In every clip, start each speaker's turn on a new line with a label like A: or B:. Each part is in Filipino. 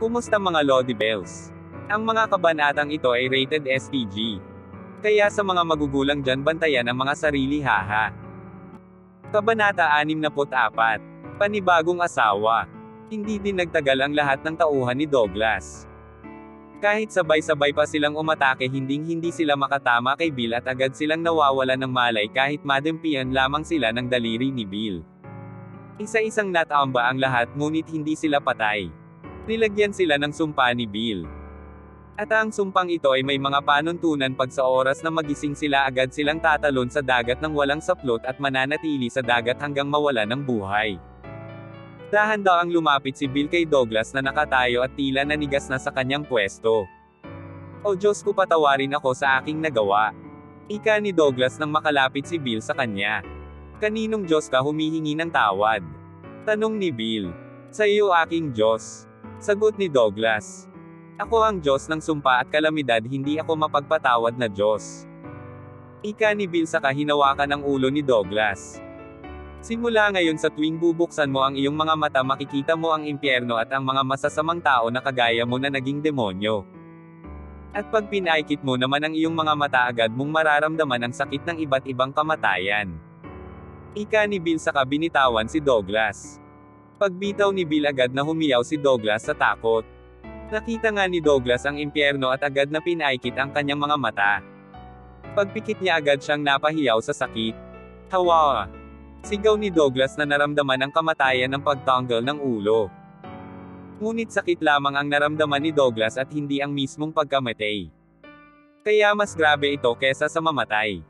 A: Kumusta mga Lodi Bells? Ang mga kabanatang ito ay rated SPG. Kaya sa mga magugulang dyan bantayan ang mga sarili haha. Kabanata 64. Panibagong asawa. Hindi din nagtagal ang lahat ng tauhan ni Douglas. Kahit sabay-sabay pa silang umatake hinding hindi sila makatama kay Bill at agad silang nawawala ng malay kahit madempian lamang sila ng daliri ni Bill. Isa-isang natamba ang lahat ngunit hindi sila patay. Nilagyan sila ng sumpa ni Bill. At ang sumpang ito ay may mga panuntunan pag sa oras na magising sila agad silang tatalon sa dagat ng walang saplot at mananatili sa dagat hanggang mawala ng buhay. Dahan-daang lumapit si Bill kay Douglas na nakatayo at tila nanigas na sa kanyang pwesto. O Diyos ko patawarin ako sa aking nagawa. Ika ni Douglas nang makalapit si Bill sa kanya. Kaninong Diyos ka humihingi ng tawad? Tanong ni Bill. Sa iyo aking Diyos. Sagot ni Douglas. Ako ang Diyos ng sumpa at kalamidad hindi ako mapagpatawad na Diyos. Ika ni Bill sa kahinawakan ng ulo ni Douglas. Simula ngayon sa tuwing bubuksan mo ang iyong mga mata makikita mo ang impyerno at ang mga masasamang tao na kagaya mo na naging demonyo. At pag pinaikit mo naman ang iyong mga mata agad mong mararamdaman ang sakit ng iba't ibang kamatayan. Ika ni Bill sa kabinitawan si Douglas. Pagbitaw ni Bill agad na humiyaw si Douglas sa takot. Nakita nga ni Douglas ang impyerno at agad na pinaikit ang kanyang mga mata. Pagpikit niya agad siyang napahiyaw sa sakit. Hawa! Sigaw ni Douglas na naramdaman ang kamatayan ng pagtanggal ng ulo. Ngunit sakit lamang ang naramdaman ni Douglas at hindi ang mismong pagkamatay. Kaya mas grabe ito kesa sa mamatay.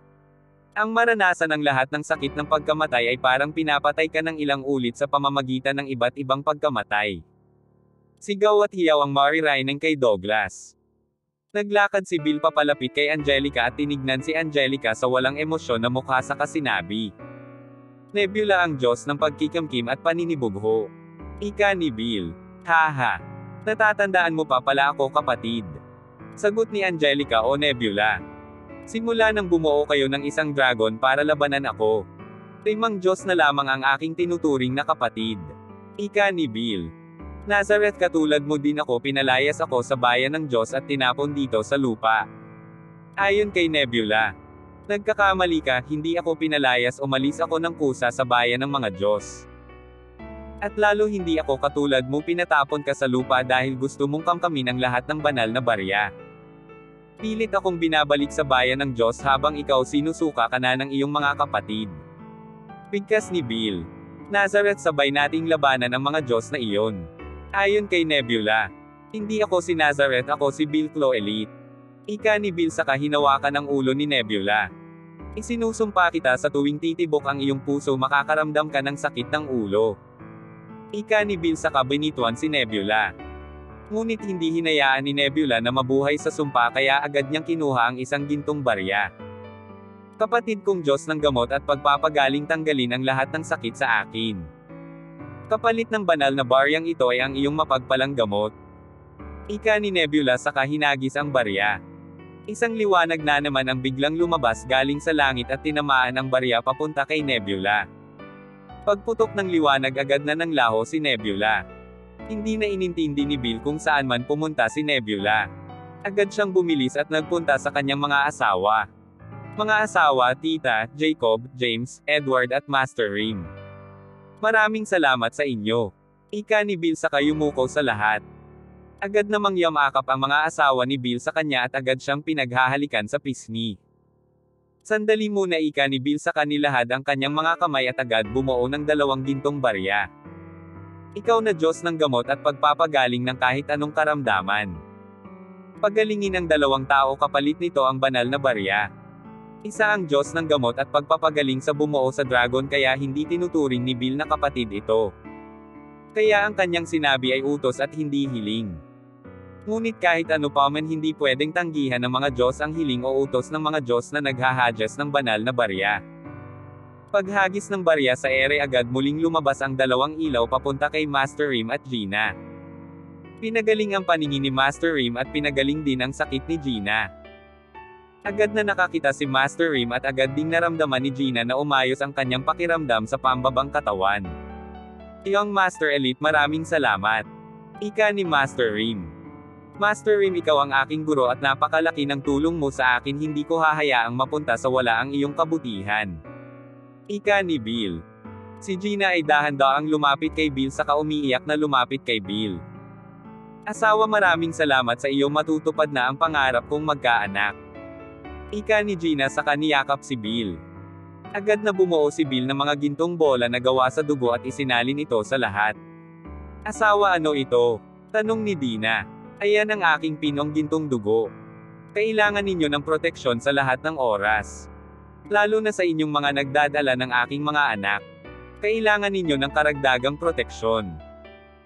A: Ang maranasan ng lahat ng sakit ng pagkamatay ay parang pinapatay ka ng ilang ulit sa pamamagitan ng iba't ibang pagkamatay. Sigaw at hiyaw ang Mary Ryan kay Douglas. Naglakad si Bill papalapit kay Angelica at tinignan si Angelica sa walang emosyon na mukha sa kasinabi. Nebula ang Diyos ng pagkikamkim at paninibugho. Ika ni Bill. Haha. Natatandaan mo pa pala ako kapatid. Sagot ni Angelica o Nebula. Simula nang bumuo kayo ng isang dragon para labanan ako. Limang Diyos na lamang ang aking tinuturing na kapatid. Ika ni Bill. Nazareth katulad mo din ako pinalayas ako sa bayan ng Diyos at tinapon dito sa lupa. Ayon kay Nebula. Nagkakamali ka, hindi ako pinalayas umalis ako ng kusa sa bayan ng mga Diyos. At lalo hindi ako katulad mo pinatapon ka sa lupa dahil gusto mong kamkamin ang lahat ng banal na barya. Pilit akong binabalik sa bayan ng Diyos habang ikaw sinusuka ka na ng iyong mga kapatid. Bigkas ni Bill. Nazareth sabay nating labanan ang mga Diyos na iyon. Ayon kay Nebula. Hindi ako si Nazareth ako si Bill Cloelite. Ika ni Bill sa kahinawakan ng ulo ni Nebula. Isinusumpa kita sa tuwing titibok ang iyong puso makakaramdam ka ng sakit ng ulo. Ika ni Bill sa kabinituan si Nebula. Ngunit hindi hinayaan ni Nebula na mabuhay sa sumpa kaya agad niyang kinuha ang isang gintong barya. Kapatid kong Diyos ng gamot at pagpapagaling tanggalin ang lahat ng sakit sa akin. Kapalit ng banal na baryang ito ay ang iyong mapagpalang gamot. Ika ni Nebula sa kahinagis ang barya. Isang liwanag na naman ang biglang lumabas galing sa langit at tinamaan ang barya papunta kay Nebula. Pagputok ng liwanag agad na nang laho si Nebula. Hindi na inintindi ni Bill kung saan man pumunta si Nebula. Agad siyang bumilis at nagpunta sa kanyang mga asawa. Mga asawa, Tita, Jacob, James, Edward at Master Rim. Maraming salamat sa inyo. Ika ni Bill sa kayumuko sa lahat. Agad namang yamakap ang mga asawa ni Bill sa kanya at agad siyang pinaghahalikan sa pisngi. Sandali muna ika ni Bill sa kanilahad ang kanyang mga kamay at agad bumuo ng dalawang gintong barya. Ikaw na Diyos ng gamot at pagpapagaling ng kahit anong karamdaman. Pagalingin ng dalawang tao kapalit nito ang banal na barya. Isa ang Diyos ng gamot at pagpapagaling sa bumuo sa dragon kaya hindi tinuturing ni Bill na kapatid ito. Kaya ang kanyang sinabi ay utos at hindi hiling. Ngunit kahit ano pa man hindi pwedeng tanggihan ng mga Diyos ang hiling o utos ng mga Diyos na naghahadjas ng banal na barya. Paghagis ng barya sa ere agad muling lumabas ang dalawang ilaw papunta kay Master Rim at Gina. Pinagaling ang paningin ni Master Rim at pinagaling din ang sakit ni Gina. Agad na nakakita si Master Rim at agad ding naramdaman ni Gina na umayos ang kanyang pakiramdam sa pambabang katawan. Young Master Elite maraming salamat. Ika ni Master Rim. Master Rim ikaw ang aking guro at napakalaki ng tulong mo sa akin hindi ko hahayaang mapunta sa wala ang iyong kabutihan. Ika ni Bill. Si Gina ay dahan-daang lumapit kay Bill saka umiiyak na lumapit kay Bill. Asawa maraming salamat sa iyo matutupad na ang pangarap kong magkaanak. Ika ni Gina sa kaniyakap si Bill. Agad na bumuo si Bill ng mga gintong bola na gawa sa dugo at isinalin ito sa lahat. Asawa ano ito? Tanong ni Dina. Ayan ang aking pinong gintong dugo. Kailangan ninyo ng proteksyon sa lahat ng oras. Lalo na sa inyong mga nagdadala ng aking mga anak. Kailangan ninyo ng karagdagang proteksyon.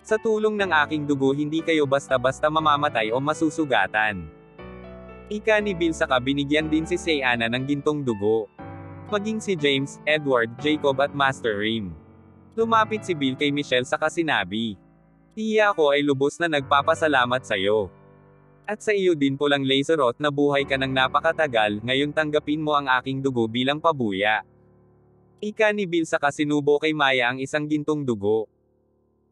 A: Sa tulong ng aking dugo hindi kayo basta-basta mamamatay o masusugatan. Ika ni Bill saka binigyan din si Sayana ng gintong dugo. Maging si James, Edward, Jacob at Master Rim. Lumapit si Bill kay Michelle saka sinabi. Tiya ako ay lubos na nagpapasalamat sa iyo. At sa iyo din po lang Lazarot na buhay ka ng napakatagal, ngayon tanggapin mo ang aking dugo bilang pabuya. Ika ni Bill saka sinubo kay Maya ang isang gintong dugo.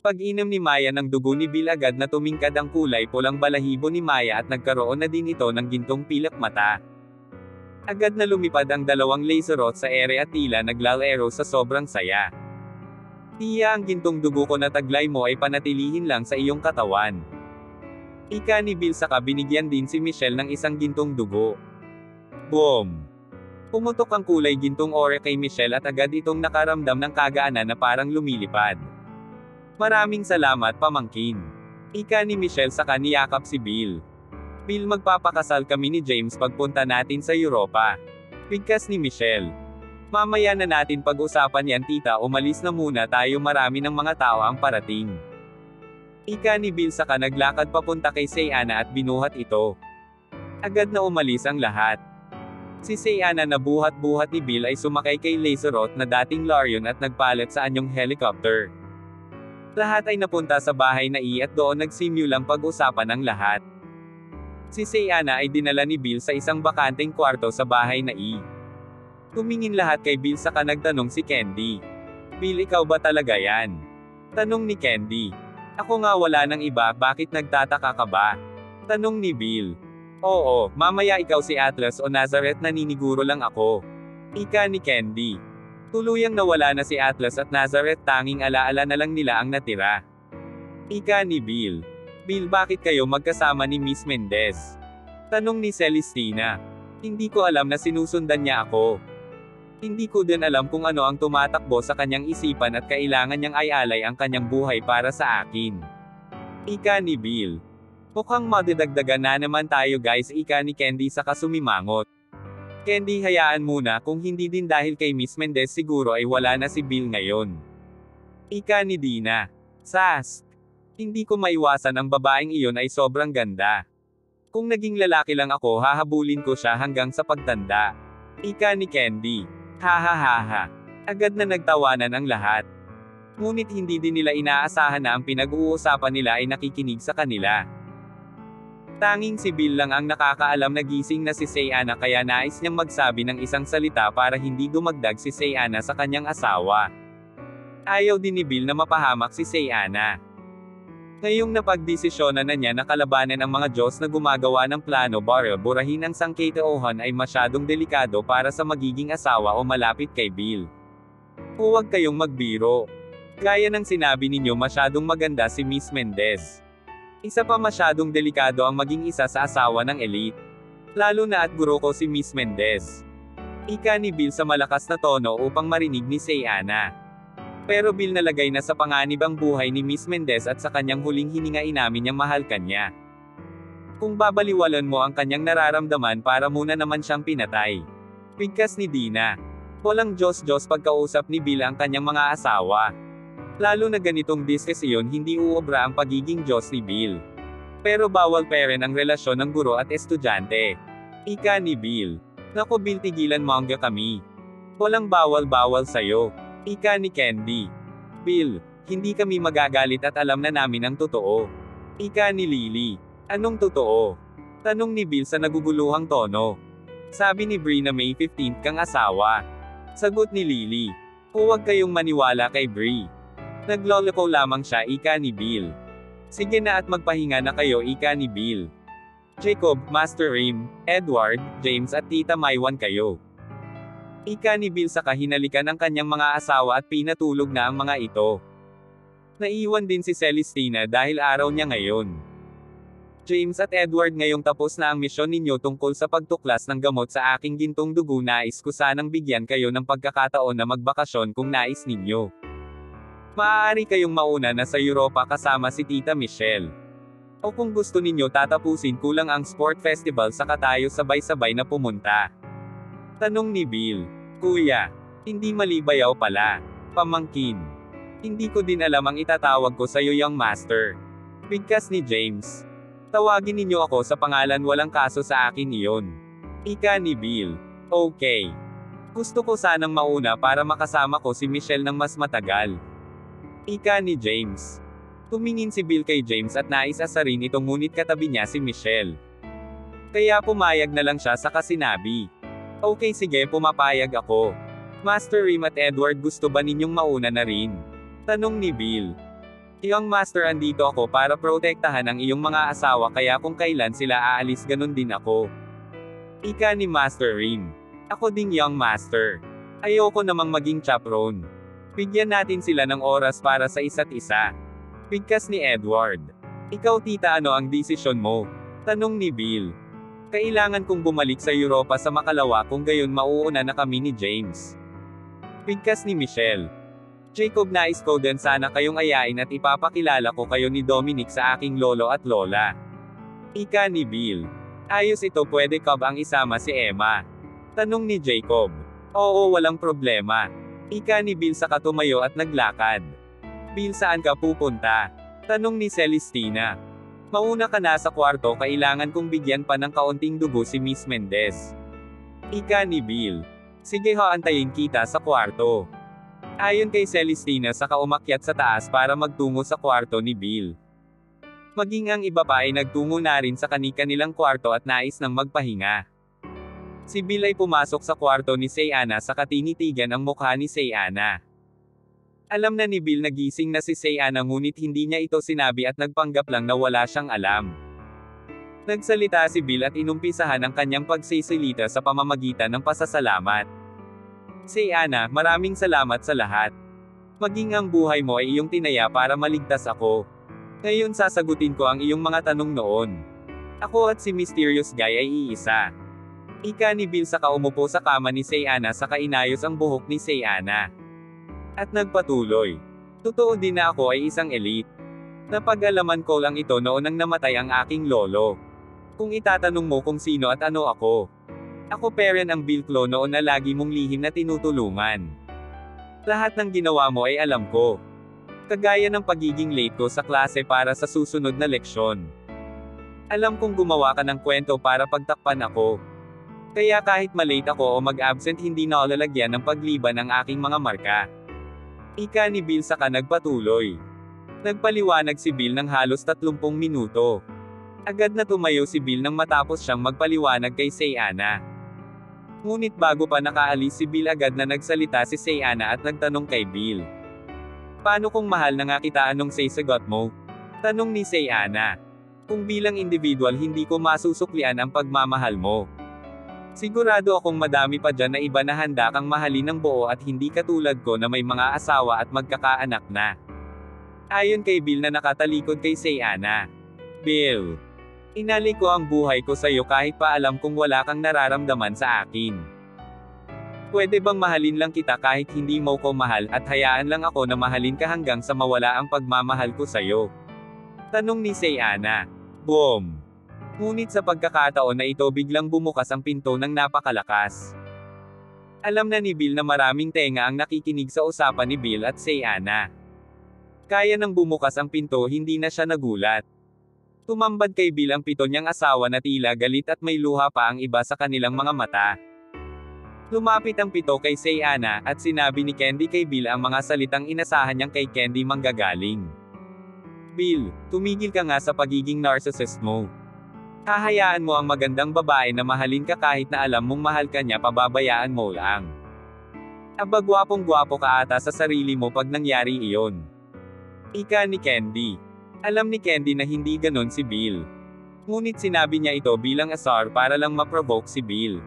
A: Pag-inom ni Maya ng dugo ni Bill agad na tumingkad ang kulay pulang balahibo ni Maya at nagkaroon na din ito ng gintong pilak mata. Agad na lumipad ang dalawang Lazarot sa ere at tila naglalaro sa sobrang saya. Tiya ang gintong dugo ko na taglay mo ay panatilihin lang sa iyong katawan. Ika ni Bill saka binigyan din si Michelle ng isang gintong dugo. Boom! Pumutok ang kulay gintong ore kay Michelle at agad itong nakaramdam ng kagaanan na parang lumilipad. Maraming salamat pamangkin. Ika ni Michelle saka niyakap si Bill. Bill magpapakasal kami ni James pagpunta natin sa Europa. Bigkas ni Michelle. Mamaya na natin pag-usapan yan tita umalis na muna tayo marami ng mga tao ang parating. Ika ni Bill saka naglakad papunta kay Sayana at binuhat ito. Agad na umalis ang lahat. Si Sayana na buhat-buhat ni Bill ay sumakay kay Lazarot na dating Larion at nagpalit sa anyong helicopter. Lahat ay napunta sa bahay na I at doon nagsimulang pag-usapan ang lahat. Si Sayana ay dinala ni Bill sa isang bakanteng kwarto sa bahay na I. Tumingin lahat kay Bill saka nagtanong si Candy. Bill ikaw ba talaga yan? Tanong ni Candy. Ako nga wala nang iba, bakit nagtataka ka ba? Tanong ni Bill. Oo, mamaya ikaw si Atlas o Nazareth naniniguro lang ako. Ika ni Candy. Tuluyang nawala na si Atlas at Nazareth tanging alaala na lang nila ang natira. Ika ni Bill. Bill bakit kayo magkasama ni Miss Mendez? Tanong ni Celestina. Hindi ko alam na sinusundan niya ako. Hindi ko din alam kung ano ang tumatakbo sa kanyang isipan at kailangan niyang ayalay ang kanyang buhay para sa akin. Ika ni Bill. Mukhang madidagdagan na naman tayo guys ika ni Candy sa kasumimangot. Candy hayaan muna kung hindi din dahil kay Miss Mendez siguro ay wala na si Bill ngayon. Ika ni Dina. Sas. Hindi ko maiwasan ang babaeng iyon ay sobrang ganda. Kung naging lalaki lang ako hahabulin ko siya hanggang sa pagtanda. Ika ni Candy. Ha ha ha. Agad na nagtawanan ang lahat. Ngunit hindi din nila inaasahan na ang pinag-uusapan nila ay nakikinig sa kanila. Tanging si Bill lang ang nakakaalam na gising na si Sayana kaya nais niyang magsabi ng isang salita para hindi dumagdag si Sayana sa kanyang asawa. Ayaw din ni Bill na mapahamak si Sayana. Ngayong napagdesisyonan na niya na kalabanan ang mga Diyos na gumagawa ng plano para burahin ang sangkataohan ay masyadong delikado para sa magiging asawa o malapit kay Bill. Huwag kayong magbiro. Gaya ng sinabi ninyo masyadong maganda si Miss Mendez. Isa pa masyadong delikado ang maging isa sa asawa ng elite. Lalo na at guro ko si Miss Mendez. Ika ni Bill sa malakas na tono upang marinig ni Sayana. Pero Bill nalagay na sa panganib ang buhay ni Miss Mendez at sa kanyang huling hininga inamin niyang mahal kanya. Kung babaliwalan mo ang kanyang nararamdaman para muna naman siyang pinatay. Bigkas ni Dina. Walang Diyos-Diyos pagkausap ni Bill ang kanyang mga asawa. Lalo na ganitong diskesyon hindi uobra ang pagiging Diyos ni Bill. Pero bawal pa rin ang relasyon ng guro at estudyante. Ika ni Bill. Nako Bill tigilan mo hangga kami. Walang bawal-bawal sa'yo. Ika ni Candy. Bill, hindi kami magagalit at alam na namin ang totoo. Ika ni Lily. Anong totoo? Tanong ni Bill sa naguguluhang tono. Sabi ni Brie na May 15 kang asawa. Sagot ni Lily. Huwag kayong maniwala kay Brie. Nagloloko lamang siya ika ni Bill. Sige na at magpahinga na kayo ika ni Bill. Jacob, Master Rim, Edward, James at Tita Maiwan kayo. Ika ni Bill sa kahinalikan ng kanyang mga asawa at pinatulog na ang mga ito. Naiwan din si Celestina dahil araw niya ngayon. James at Edward ngayong tapos na ang misyon ninyo tungkol sa pagtuklas ng gamot sa aking gintong dugo nais ko sanang bigyan kayo ng pagkakataon na magbakasyon kung nais ninyo. Maaari kayong mauna na sa Europa kasama si Tita Michelle. O kung gusto ninyo tatapusin kulang ang sport festival saka tayo sabay-sabay na pumunta. Tanong ni Bill. Kuya, hindi malibayaw pala. Pamangkin. Hindi ko din alam ang itatawag ko sa iyo young master. Bigkas ni James. Tawagin ninyo ako sa pangalan walang kaso sa akin iyon. Ika ni Bill. Okay. Gusto ko sanang mauna para makasama ko si Michelle ng mas matagal. Ika ni James. Tumingin si Bill kay James at nais asarin ito ngunit katabi niya si Michelle. Kaya pumayag na lang siya sa kasinabi. Okay sige pumapayag ako. Master Rim at Edward gusto ba ninyong mauna na rin? Tanong ni Bill. Iyong master andito ako para protektahan ang iyong mga asawa kaya kung kailan sila aalis ganun din ako. Ika ni Master Rim. Ako ding young master. Ayoko namang maging chaperone. Bigyan natin sila ng oras para sa isa't isa. Bigkas ni Edward. Ikaw tita ano ang desisyon mo? Tanong ni Bill. Kailangan kong bumalik sa Europa sa makalawa kung gayon mauuna na kami ni James. Bigkas ni Michelle. Jacob nais ko din sana kayong ayain at ipapakilala ko kayo ni Dominic sa aking lolo at lola. Ika ni Bill. Ayos ito pwede ka ang isama si Emma? Tanong ni Jacob. Oo walang problema. Ika ni Bill sa katumayo at naglakad. Bill saan ka pupunta? Tanong ni Celestina. Mauna ka na sa kwarto kailangan kong bigyan pa ng kaunting dugo si Miss Mendez. Ika ni Bill. Sige ho antayin kita sa kwarto. Ayon kay Celestina sa kaumakyat sa taas para magtungo sa kwarto ni Bill. Maging ang iba pa ay nagtungo na rin sa kani-kanilang kwarto at nais ng magpahinga. Si Bill ay pumasok sa kwarto ni Sayana sa katinitigan ang mukha ni Sayana. Alam na ni Bill na gising na si Sayana ngunit hindi niya ito sinabi at nagpanggap lang na wala siyang alam. Nagsalita si Bill at inumpisahan ang kanyang pagsisilita sa pamamagitan ng pasasalamat. Sayana, maraming salamat sa lahat. Maging ang buhay mo ay iyong tinaya para maligtas ako. Ngayon sasagutin ko ang iyong mga tanong noon. Ako at si Mysterious Guy ay iisa. Ika ni Bill sa kaumupo sa kama ni Sayana sa kainayos ang buhok ni Sayana. At nagpatuloy. Totoo din na ako ay isang elite. Napag-alaman ko lang ito noon nang namatay ang aking lolo. Kung itatanong mo kung sino at ano ako. Ako peren ang Bill Clo noon na lagi mong lihim na tinutulungan. Lahat ng ginawa mo ay alam ko. Kagaya ng pagiging late ko sa klase para sa susunod na leksyon. Alam kong gumawa ka ng kwento para pagtakpan ako. Kaya kahit malate ako o mag-absent hindi na lalagyan ng pagliban ang aking mga marka. Ika ni Bill saka nagpatuloy. Nagpaliwanag si Bill ng halos 30 minuto. Agad na tumayo si Bill nang matapos siyang magpaliwanag kay Sayana. Ngunit bago pa nakaalis si Bill agad na nagsalita si Sayana at nagtanong kay Bill. Paano kung mahal na nga kita anong say sagot mo? Tanong ni Sayana. Kung bilang individual hindi ko masusuklian ang pagmamahal mo. Sigurado akong madami pa dyan na iba na handa kang mahalin ng buo at hindi katulad ko na may mga asawa at magkakaanak na. Ayon kay Bill na nakatalikod kay Sayana. Bill. Inali ko ang buhay ko sa'yo kahit pa alam kong wala kang nararamdaman sa akin. Pwede bang mahalin lang kita kahit hindi mo ko mahal at hayaan lang ako na mahalin ka hanggang sa mawala ang pagmamahal ko sa'yo? Tanong ni Sayana. Boom. Ngunit sa pagkakataon na ito biglang bumukas ang pinto ng napakalakas. Alam na ni Bill na maraming tenga ang nakikinig sa usapan ni Bill at Sayana. Kaya nang bumukas ang pinto hindi na siya nagulat. Tumambad kay Bill ang pito niyang asawa na tila galit at may luha pa ang iba sa kanilang mga mata. Lumapit ang pito kay Sayana at sinabi ni Candy kay Bill ang mga salitang inasahan niyang kay Candy manggagaling. Bill, tumigil ka nga sa pagiging narcissist mo. Hahayaan mo ang magandang babae na mahalin ka kahit na alam mong mahal ka niya pababayaan mo lang. Aba gwapong gwapo ka ata sa sarili mo pag nangyari iyon. Ika ni Candy. Alam ni Candy na hindi ganon si Bill. Ngunit sinabi niya ito bilang asar para lang ma-provoke si Bill.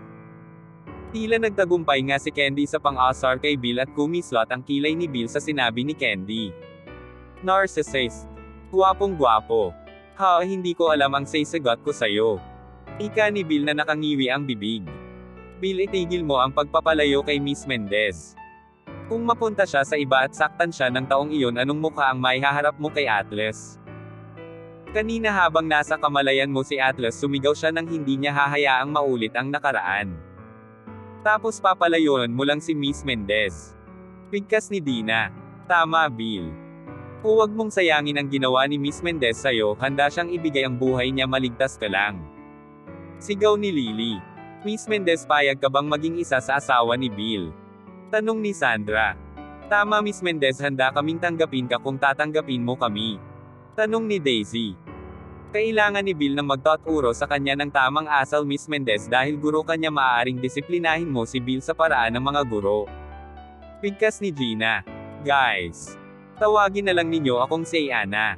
A: Tila nagtagumpay nga si Candy sa pang-asar kay Bill at kumislot ang kilay ni Bill sa sinabi ni Candy. Narcissist. Gwapong gwapo. Ha, hindi ko alam ang say sagot ko sa'yo. Ika ni Bill na nakangiwi ang bibig. Bill itigil mo ang pagpapalayo kay Miss Mendez. Kung mapunta siya sa iba at saktan siya ng taong iyon anong mukha ang may haharap mo kay Atlas? Kanina habang nasa kamalayan mo si Atlas sumigaw siya nang hindi niya hahayaang maulit ang nakaraan. Tapos papalayon mo lang si Miss Mendez. Bigkas ni Dina. Tama Bill. Huwag mong sayangin ang ginawa ni Miss Mendez sa'yo, handa siyang ibigay ang buhay niya maligtas ka lang. Sigaw ni Lily. Miss Mendez payag ka bang maging isa sa asawa ni Bill? Tanong ni Sandra. Tama Miss Mendez handa kaming tanggapin ka kung tatanggapin mo kami. Tanong ni Daisy. Kailangan ni Bill na magtuturo sa kanya ng tamang asal Miss Mendez dahil guro kanya maaaring disiplinahin mo si Bill sa paraan ng mga guro. Bigkas ni Gina. Guys. Tawagin na lang ninyo akong Sayana.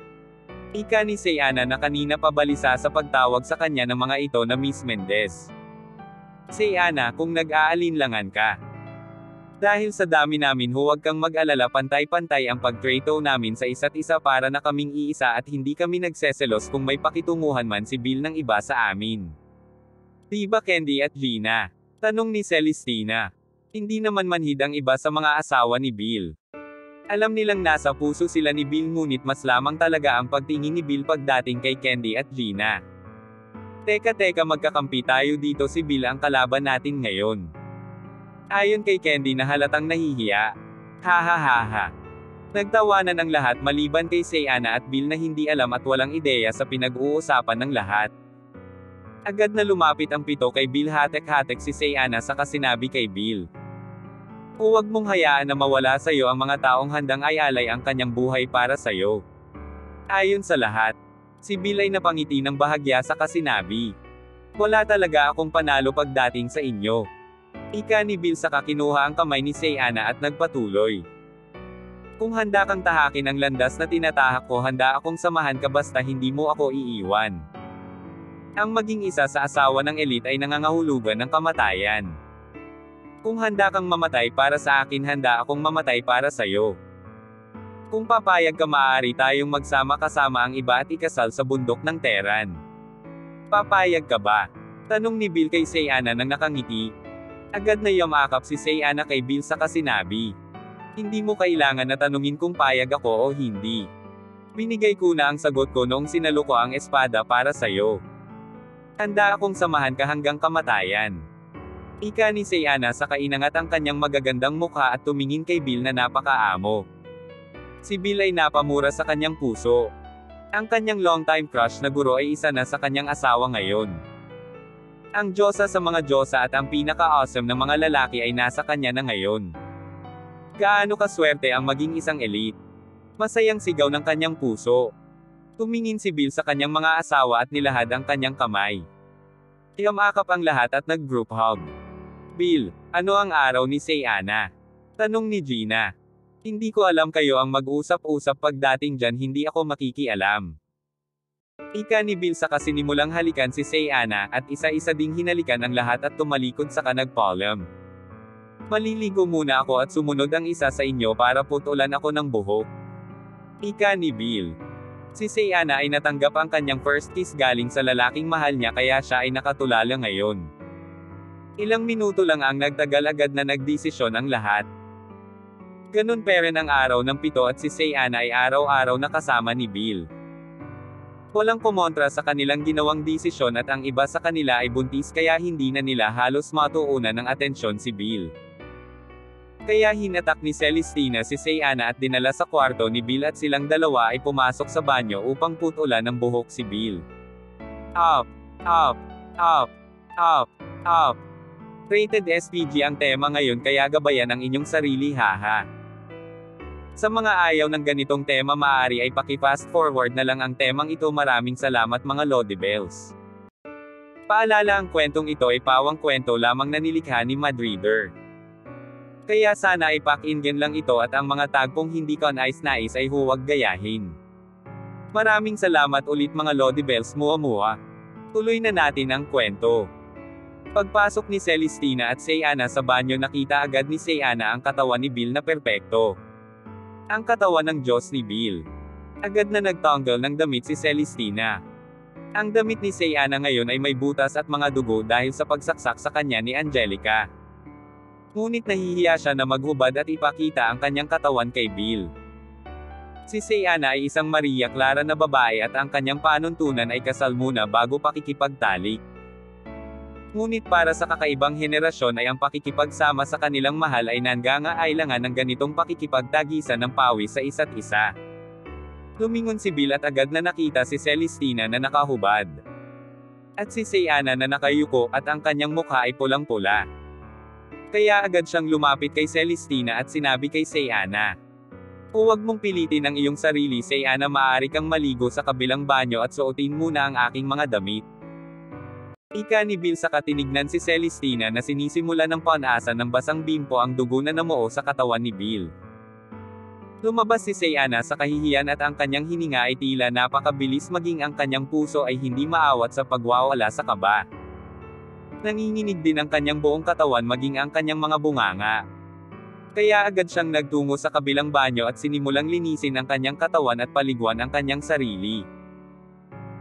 A: Ika ni Sayana na kanina pabalisa sa pagtawag sa kanya ng mga ito na Miss Mendez. Sayana kung nag-aalinlangan ka. Dahil sa dami namin huwag kang mag-alala pantay-pantay ang pagtrato namin sa isa't isa para na kaming iisa at hindi kami nagseselos kung may pakitunguhan man si Bill ng iba sa amin. Diba Candy at Gina? Tanong ni Celestina. Hindi naman manhid ang iba sa mga asawa ni Bill. Alam nilang nasa puso sila ni Bill ngunit mas lamang talaga ang pagtingin ni Bill pagdating kay Candy at Gina. Teka teka magkakampi tayo dito si Bill ang kalaban natin ngayon. Ayon kay Candy na halatang nahihiya. Ha ha ha. Nagtawanan ang lahat maliban kay Sayana at Bill na hindi alam at walang ideya sa pinag-uusapan ng lahat. Agad na lumapit ang pito kay Bill hatek-hatek si Sayana sa kasinabi kay Bill. Huwag mong hayaan na mawala sa iyo ang mga taong handang ayalay ang kanyang buhay para sa iyo. Ayon sa lahat, si Bill ay napangiti ng bahagya sa kasinabi. Wala talaga akong panalo pagdating sa inyo. Ika ni Bill sa kakinuha ang kamay ni Sayana at nagpatuloy. Kung handa kang tahakin ang landas na tinatahak ko handa akong samahan ka basta hindi mo ako iiwan. Ang maging isa sa asawa ng elite ay nangangahulugan ng kamatayan. Kung handa kang mamatay para sa akin handa akong mamatay para sa iyo. Kung papayag ka maaari tayong magsama kasama ang iba at ikasal sa bundok ng Teran. Papayag ka ba? Tanong ni Bill kay Sayana nang nakangiti, Agad na yamakap si Sayana kay Bill sa kasinabi. Hindi mo kailangan na tanungin kung payag ako o hindi. Binigay ko na ang sagot ko noong sinalo ko ang espada para sa'yo. Handa akong samahan ka hanggang kamatayan. Ika ni Sayana sa kainangat ang kanyang magagandang mukha at tumingin kay Bill na napakaamo. Si Bill ay napamura sa kanyang puso. Ang kanyang longtime crush na guro ay isa na sa kanyang asawa ngayon. Ang Diyosa sa mga Diyosa at ang pinaka-awesome ng mga lalaki ay nasa kanya na ngayon. Gaano kaswerte ang maging isang elite? Masayang sigaw ng kanyang puso. Tumingin si Bill sa kanyang mga asawa at nilahad ang kanyang kamay. Iyamakap ang lahat at nag-group hug. Bill, ano ang araw ni Sayana? Tanong ni Gina. Hindi ko alam kayo ang mag-usap-usap pagdating dyan hindi ako makikialam. Ika ni Bill sa kasinimulang halikan si Sayana, at isa-isa ding hinalikan ang lahat at tumalikod sa kanagpalm. Maliligo muna ako at sumunod ang isa sa inyo para putulan ako ng buhok. Ika ni Bill. Si Sayana ay natanggap ang kanyang first kiss galing sa lalaking mahal niya kaya siya ay nakatulala ngayon. Ilang minuto lang ang nagtagal agad na nagdesisyon ang lahat. Ganun pere ang araw ng pito at si Sayana ay araw-araw na kasama ni Bill. Walang kumontra sa kanilang ginawang desisyon at ang iba sa kanila ay buntis kaya hindi na nila halos matuunan ng atensyon si Bill. Kaya hinatak ni Celestina si Sayana at dinala sa kwarto ni Bill at silang dalawa ay pumasok sa banyo upang putulan ng buhok si Bill. Up, up, up, up, up. Rated SPG ang tema ngayon kaya gabayan ang inyong sarili haha. Sa mga ayaw ng ganitong tema maari ay paki-fast forward na lang ang temang ito maraming salamat mga Lodibels. Paalala ang kwentong ito ay pawang kwento lamang na nilikha ni Madreader. Kaya sana ay pakinggan lang ito at ang mga tagpong hindi ka nais-nais ay huwag gayahin. Maraming salamat ulit mga Lodi Bells Mua Mua. Tuloy na natin ang kwento. Pagpasok ni Celestina at Sayana sa banyo nakita agad ni Sayana ang katawan ni Bill na perpekto. Ang katawan ng Diyos ni Bill. Agad na nagtanggal ng damit si Celestina. Ang damit ni Sayana ngayon ay may butas at mga dugo dahil sa pagsaksak sa kanya ni Angelica. Ngunit nahihiya siya na maghubad at ipakita ang kanyang katawan kay Bill. Si Sayana ay isang Maria Clara na babae at ang kanyang panuntunan ay kasal muna bago pakikipagtalik. Ngunit para sa kakaibang henerasyon ay ang pakikipagsama sa kanilang mahal ay nangangailangan ng ganitong pakikipagtagisan ng pawis sa isa't isa. Lumingon si Bill at agad na nakita si Celestina na nakahubad. At si Sayana na nakayuko at ang kanyang mukha ay pulang-pula. Kaya agad siyang lumapit kay Celestina at sinabi kay Sayana. Huwag mong pilitin ang iyong sarili Sayana maaari kang maligo sa kabilang banyo at suotin muna ang aking mga damit. Ika ni Bill sa katinignan si Celestina na sinisimula ng panasa ng basang bimpo ang dugo na namuo sa katawan ni Bill. Lumabas si Sayana sa kahihiyan at ang kanyang hininga ay tila napakabilis maging ang kanyang puso ay hindi maawat sa pagwawala sa kaba. Nanginginig din ang kanyang buong katawan maging ang kanyang mga bunganga. Kaya agad siyang nagtungo sa kabilang banyo at sinimulang linisin ang kanyang katawan at paliguan ang kanyang sarili.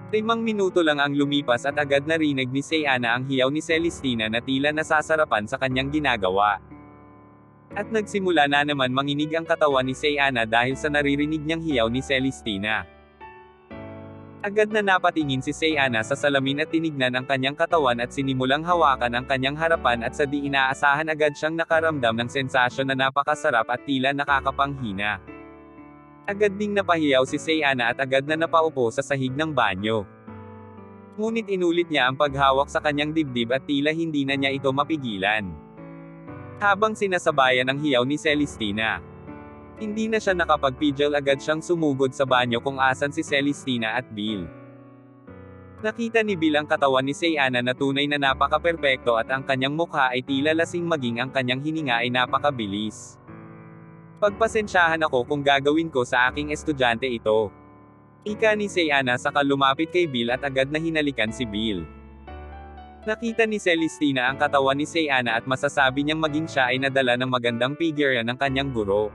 A: Limang minuto lang ang lumipas at agad narinig ni Sayana ang hiyaw ni Celestina na tila nasasarapan sa kanyang ginagawa. At nagsimula na naman manginig ang katawan ni Sayana dahil sa naririnig niyang hiyaw ni Celestina. Agad na napatingin si Sayana sa salamin at tinignan ang kanyang katawan at sinimulang hawakan ang kanyang harapan at sa di inaasahan agad siyang nakaramdam ng sensasyon na napakasarap at tila nakakapanghina. Agad ding napahiyaw si Sayana at agad na napaupo sa sahig ng banyo. Ngunit inulit niya ang paghawak sa kanyang dibdib at tila hindi na niya ito mapigilan. Habang sinasabayan ang hiyaw ni Celestina. Hindi na siya nakapagpidgel agad siyang sumugod sa banyo kung asan si Celestina at Bill. Nakita ni Bill ang katawan ni Sayana na tunay na napaka-perpekto at ang kanyang mukha ay tila lasing maging ang kanyang hininga ay napakabilis. Pagpasensyahan ako kung gagawin ko sa aking estudyante ito. Ika ni Sayana saka lumapit kay Bill at agad na hinalikan si Bill. Nakita ni Celestina ang katawan ni Sayana at masasabi niyang maging siya ay nadala ng magandang figure ng kanyang guro.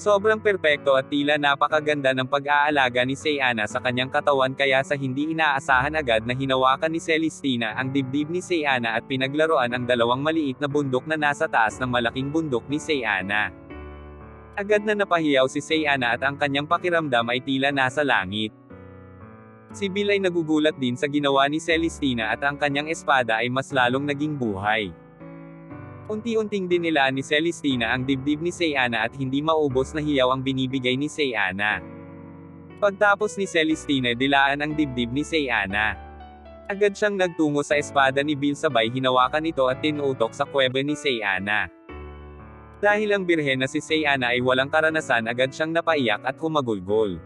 A: Sobrang perpekto at tila napakaganda ng pag-aalaga ni Sayana sa kanyang katawan kaya sa hindi inaasahan agad na hinawakan ni Celestina ang dibdib ni Sayana at pinaglaruan ang dalawang maliit na bundok na nasa taas ng malaking bundok ni Sayana. Agad na napahiyaw si Sayana at ang kanyang pakiramdam ay tila nasa langit. Si Bill ay nagugulat din sa ginawa ni Celestina at ang kanyang espada ay mas lalong naging buhay. Unti-unting dinilaan ni Celestina ang dibdib ni Sayana at hindi maubos na hiyaw ang binibigay ni Sayana. Pagtapos ni Celestina dilaan ang dibdib ni Sayana. Agad siyang nagtungo sa espada ni Bill sabay hinawakan ito at tinutok sa kwebe ni Sayana. Dahil ang birhen na si Sayana ay walang karanasan agad siyang napaiyak at humagulgol.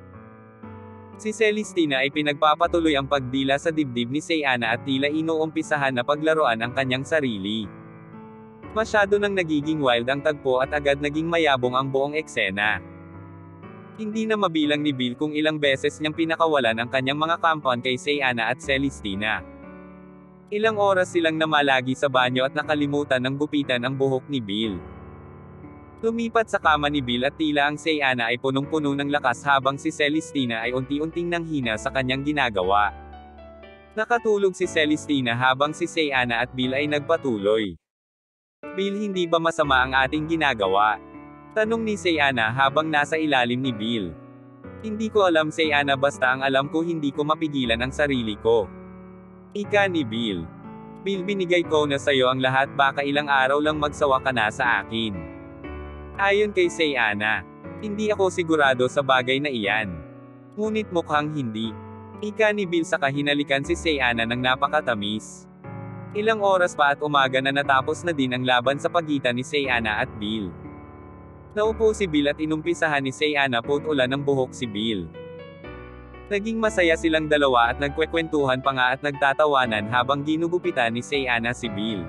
A: Si Celestina ay pinagpapatuloy ang pagdila sa dibdib ni Sayana at tila inuumpisahan na paglaruan ang kanyang sarili. Masyado nang nagiging wild ang tagpo at agad naging mayabong ang buong eksena. Hindi na mabilang ni Bill kung ilang beses niyang pinakawalan ang kanyang mga kampon kay Sayana at Celestina. Ilang oras silang namalagi sa banyo at nakalimutan ng gupitan ang buhok ni Bill. Lumipat sa kama ni Bill at tila ang Sayana ay punong-puno ng lakas habang si Celestina ay unti-unting nanghina sa kanyang ginagawa. Nakatulog si Celestina habang si Sayana at Bill ay nagpatuloy. Bill hindi ba masama ang ating ginagawa? Tanong ni Sayana habang nasa ilalim ni Bill. Hindi ko alam Sayana basta ang alam ko hindi ko mapigilan ang sarili ko. Ika ni Bill. Bill binigay ko na sayo ang lahat baka ilang araw lang magsawa ka na sa akin. Ayon kay Sayana. Hindi ako sigurado sa bagay na iyan. Ngunit mukhang hindi. Ika ni Bill sa kahinalikan si Sayana ng napakatamis. Ilang oras pa at umaga na natapos na din ang laban sa pagitan ni Sayana at Bill. Naupo si Bill at inumpisahan ni Sayana putulan ng buhok si Bill. Naging masaya silang dalawa at nagkwekwentuhan pa nga at nagtatawanan habang ginugupitan ni Sayana si Bill.